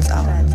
Trance Hour.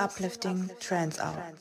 Uplifting Trance Hour.